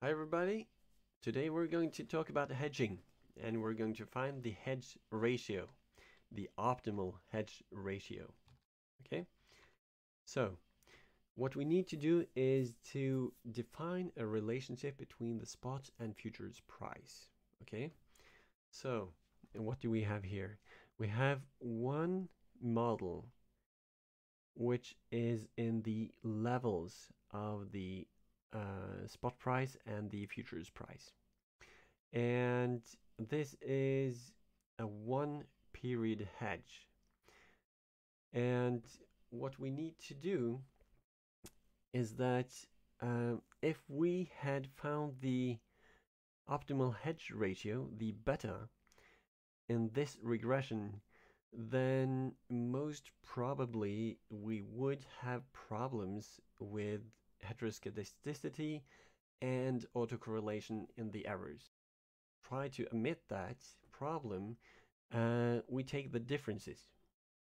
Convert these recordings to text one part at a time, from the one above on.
Hi everybody. Today we're going to talk about hedging and we're going to find the hedge ratio, the optimal hedge ratio. Okay? So, what we need to do is to define a relationship between the spot and futures price. Okay? So, what do we have here? We have one model which is in the levels of the uh, spot price and the futures price. And this is a one period hedge. And what we need to do is that um, if we had found the optimal hedge ratio, the beta, in this regression, then most probably we would have problems with heteroscedasticity and autocorrelation in the errors. Try to omit that problem. Uh, we take the differences.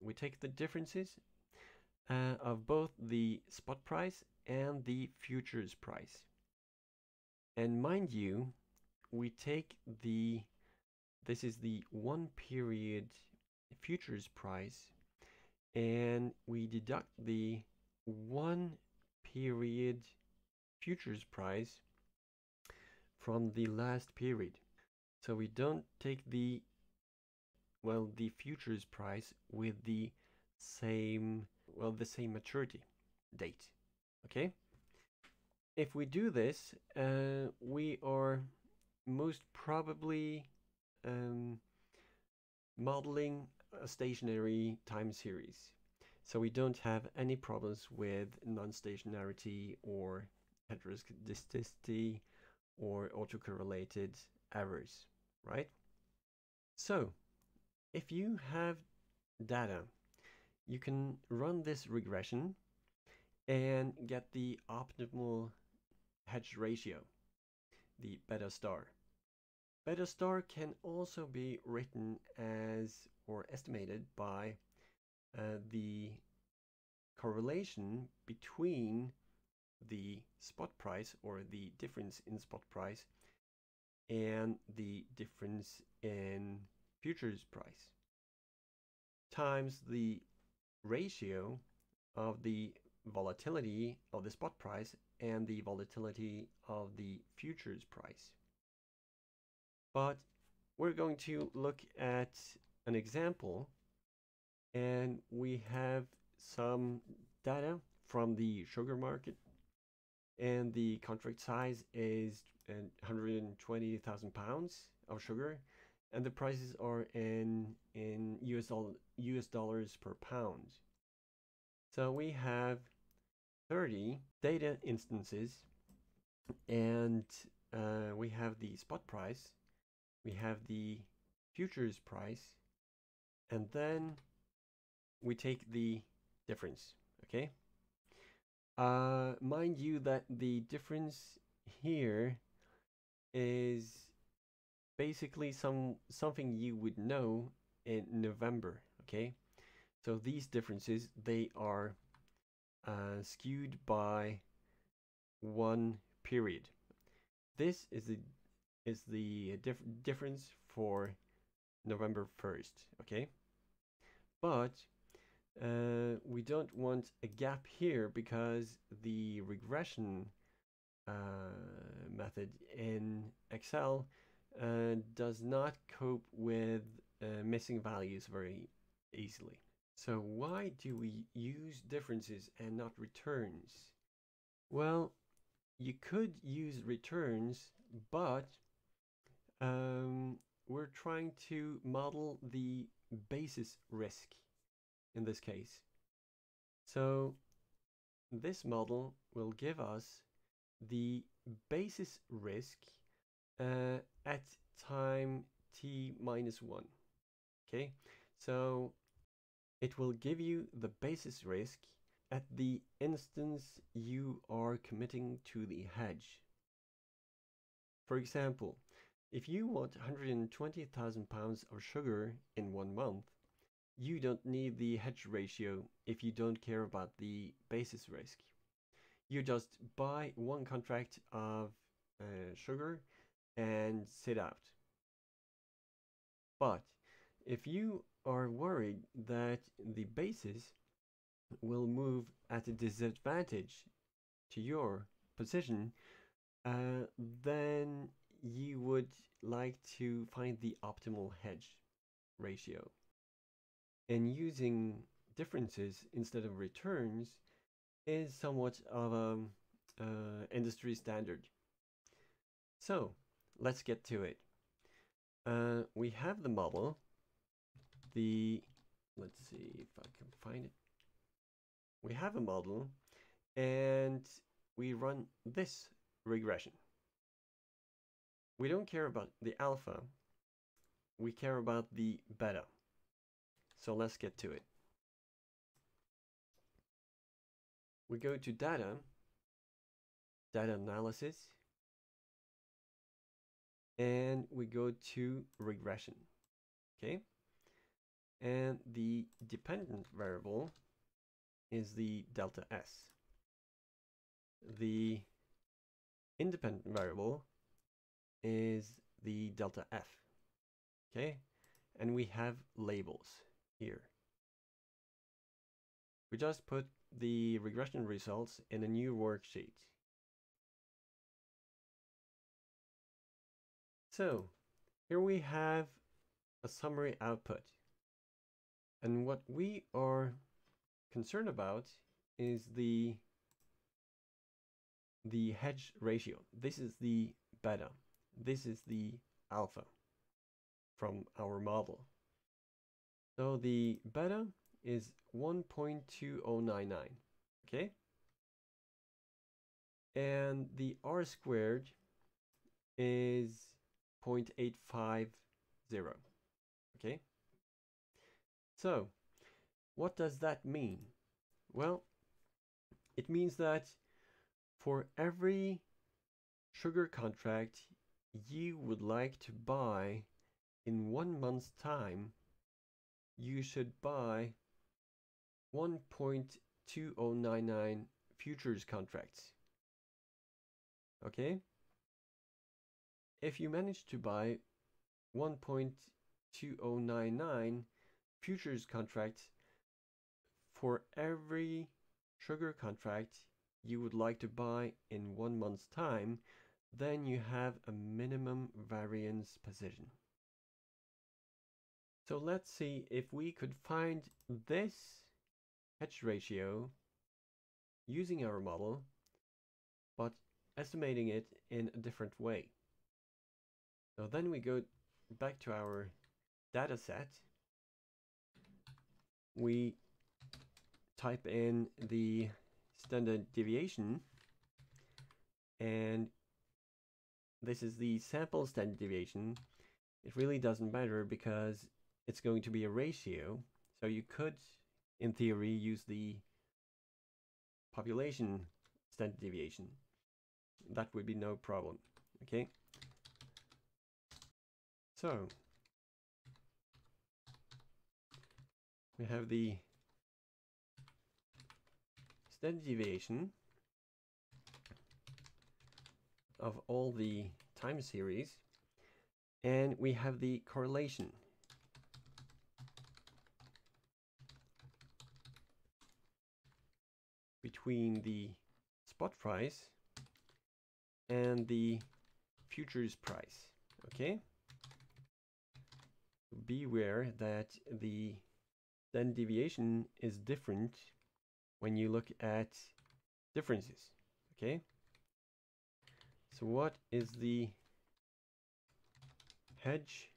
We take the differences uh, of both the spot price and the futures price. And mind you, we take the, this is the one period futures price, and we deduct the one period futures price from the last period. So we don't take the, well, the futures price with the same, well, the same maturity date. Okay? If we do this, uh, we are most probably um, modeling a stationary time series. So we don't have any problems with non-stationarity or heteroscedasticity or autocorrelated errors, right? So if you have data, you can run this regression and get the optimal hedge ratio, the beta star. Beta star can also be written as or estimated by uh, the correlation between the spot price or the difference in spot price and the difference in futures price times the ratio of the volatility of the spot price and the volatility of the futures price. But we're going to look at an example and we have some data from the sugar market and the contract size is 120,000 pounds of sugar and the prices are in in US US dollars per pound. So we have 30 data instances and uh, we have the spot price, we have the futures price, and then we take the difference, okay? Uh, mind you that the difference here is basically some something you would know in November, okay? So these differences, they are uh, skewed by one period. This is the is the dif difference for November 1st, okay? But uh, we don't want a gap here because the regression uh, method in Excel uh, does not cope with uh, missing values very easily. So why do we use differences and not returns? Well, you could use returns, but um, we're trying to model the basis risk in this case. So this model will give us the basis risk uh, at time t minus 1. Okay, so it will give you the basis risk at the instance you are committing to the hedge. For example, if you want 120,000 pounds of sugar in one month, you don't need the hedge ratio if you don't care about the basis risk. You just buy one contract of uh, sugar and sit out. But if you are worried that the basis will move at a disadvantage to your position, uh, then you would like to find the optimal hedge ratio. And using differences instead of returns is somewhat of a uh, industry standard. So let's get to it. Uh, we have the model. The let's see if I can find it. We have a model, and we run this regression. We don't care about the alpha. We care about the beta. So let's get to it. We go to data, data analysis, and we go to regression. Okay. And the dependent variable is the delta S. The independent variable is the delta F. Okay. And we have labels here. We just put the regression results in a new worksheet. So here we have a summary output. And what we are concerned about is the the hedge ratio. This is the beta. This is the alpha from our model. So the beta is 1.2099, okay? And the r squared is 0.850, okay? So, what does that mean? Well, it means that for every sugar contract you would like to buy in one month's time, you should buy 1.2099 futures contracts. Okay? If you manage to buy 1.2099 futures contracts for every sugar contract you would like to buy in one month's time, then you have a minimum variance position. So let's see if we could find this hedge ratio using our model, but estimating it in a different way. So then we go back to our data set. We type in the standard deviation and this is the sample standard deviation. It really doesn't matter because it's going to be a ratio. So you could, in theory, use the population standard deviation. That would be no problem. Okay. So we have the standard deviation of all the time series and we have the correlation between the spot price and the futures price okay beware that the then deviation is different when you look at differences okay so what is the hedge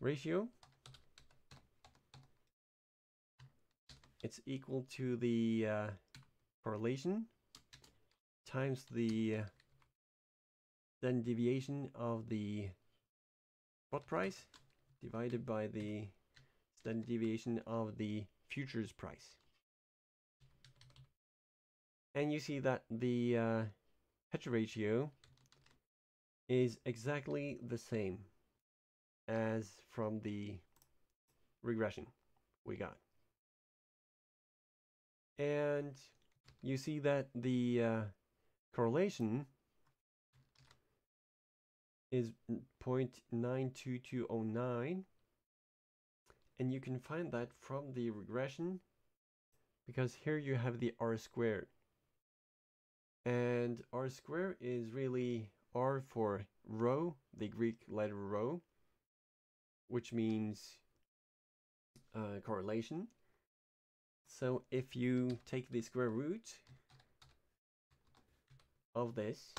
ratio? It's equal to the uh, correlation times the uh, then deviation of the spot price divided by the standard deviation of the futures price. And you see that the uh, hedge ratio is exactly the same as from the regression we got. And you see that the uh, correlation is 0.92209 and you can find that from the regression because here you have the r squared. And r squared is really r for rho the greek letter rho which means uh, correlation so if you take the square root of this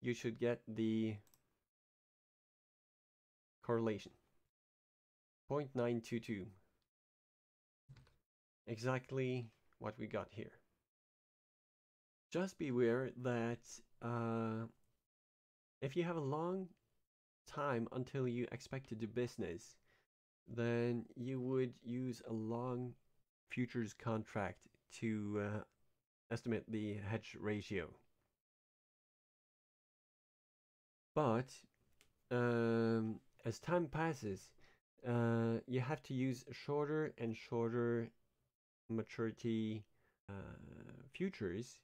you should get the correlation. 0.922 exactly what we got here. Just beware that uh, if you have a long time until you expect to do business then you would use a long futures contract to uh, estimate the hedge ratio but um, as time passes, uh, you have to use shorter and shorter maturity uh, futures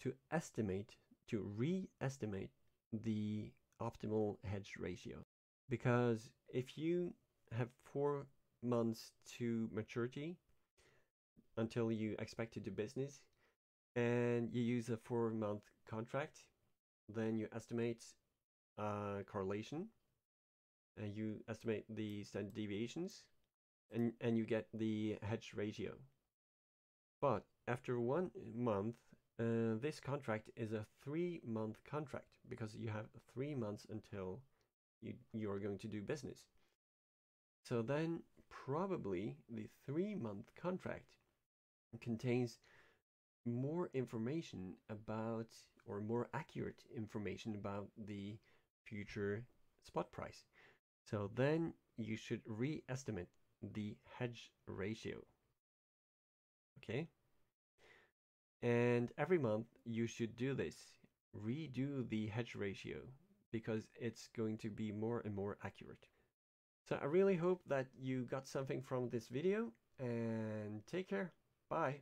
to estimate, to re-estimate the optimal hedge ratio. Because if you have four months to maturity until you expect to do business and you use a four month contract, then you estimate uh, correlation and you estimate the standard deviations and, and you get the hedge ratio. But after one month, uh, this contract is a three month contract because you have three months until you, you're going to do business. So then probably the three month contract contains more information about or more accurate information about the future spot price. So then you should re-estimate the hedge ratio. Okay? And every month you should do this. Redo the hedge ratio because it's going to be more and more accurate. So I really hope that you got something from this video and take care. Bye.